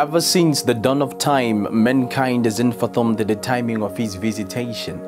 Ever since the dawn of time, mankind has informed the timing of his visitation.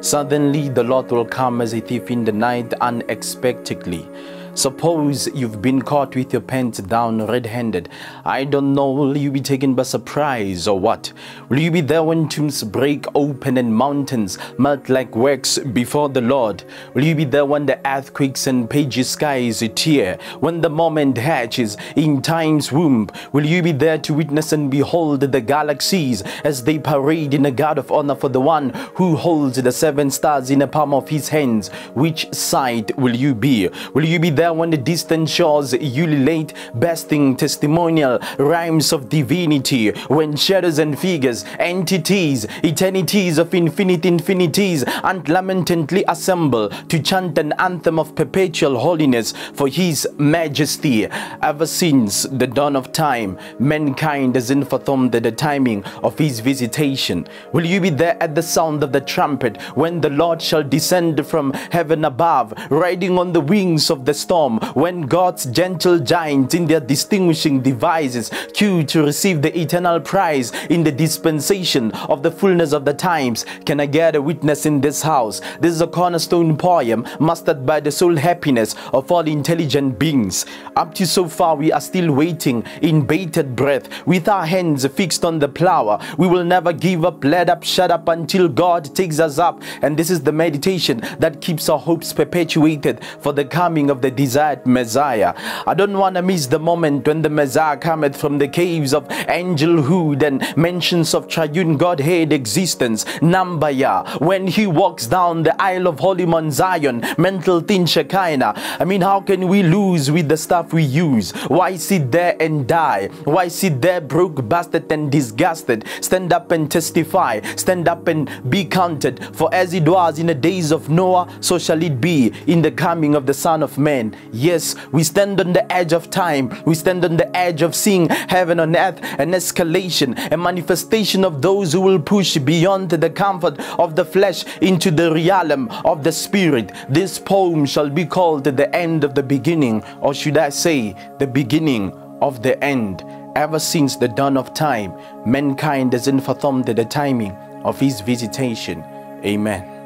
Suddenly, the Lord will come as a thief in the night unexpectedly. Suppose you've been caught with your pants down red handed. I don't know, will you be taken by surprise or what? Will you be there when tombs break open and mountains melt like wax before the Lord? Will you be there when the earthquakes and pages skies tear? When the moment hatches in time's womb? Will you be there to witness and behold the galaxies as they parade in a guard of honor for the one who holds the seven stars in the palm of his hands? Which side will you be? Will you be there when the distant shores ululate, besting testimonial rhymes of divinity, when shadows and figures, entities, eternities of infinite infinities, unlamentantly assemble to chant an anthem of perpetual holiness for His majesty. Ever since the dawn of time, mankind has informed the timing of His visitation. Will you be there at the sound of the trumpet when the Lord shall descend from heaven above, riding on the wings of the storm? when God's gentle giants in their distinguishing devices queue to receive the eternal prize in the dispensation of the fullness of the times. Can I get a witness in this house? This is a cornerstone poem mastered by the soul happiness of all intelligent beings. Up to so far, we are still waiting in bated breath with our hands fixed on the plow. We will never give up, let up, shut up until God takes us up. And this is the meditation that keeps our hopes perpetuated for the coming of the desired Messiah. I don't want to miss the moment when the Messiah cometh from the caves of angelhood and mentions of triune Godhead existence, Nambaya, when he walks down the aisle of Holy Mount Zion, mental thin Shekinah. I mean, how can we lose with the stuff we use? Why sit there and die? Why sit there broke, bastard, and disgusted? Stand up and testify. Stand up and be counted. For as it was in the days of Noah, so shall it be in the coming of the Son of Man. Yes, we stand on the edge of time. We stand on the edge of seeing heaven on earth, an escalation, a manifestation of those who will push beyond the comfort of the flesh into the realm of the spirit. This poem shall be called the end of the beginning, or should I say, the beginning of the end. Ever since the dawn of time, mankind has informed the timing of his visitation. Amen.